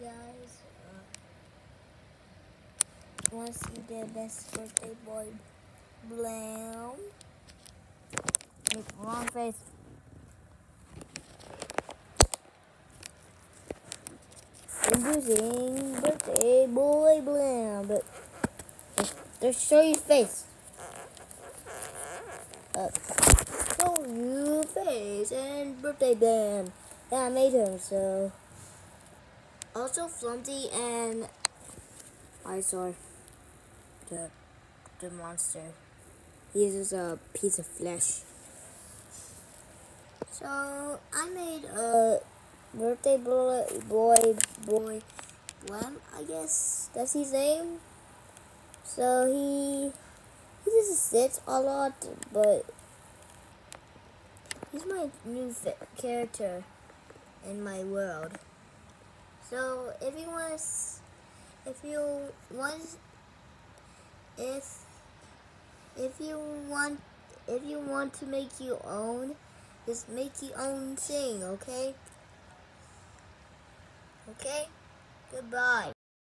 guys. Uh, want to see the best birthday boy, Blam? Make wrong face. Introducing birthday boy Blam, but just show your face. Uh, show you face and birthday Blam. Yeah, I made him so. Also, Flumpty and I saw the the monster. He's just a piece of flesh. So I made a birthday boy boy boy I guess that's his name. So he he just sits a lot, but he's my new character in my world. So if you want, if you want, if if you want, if you want to make your own, just make your own thing, okay? Okay? Goodbye.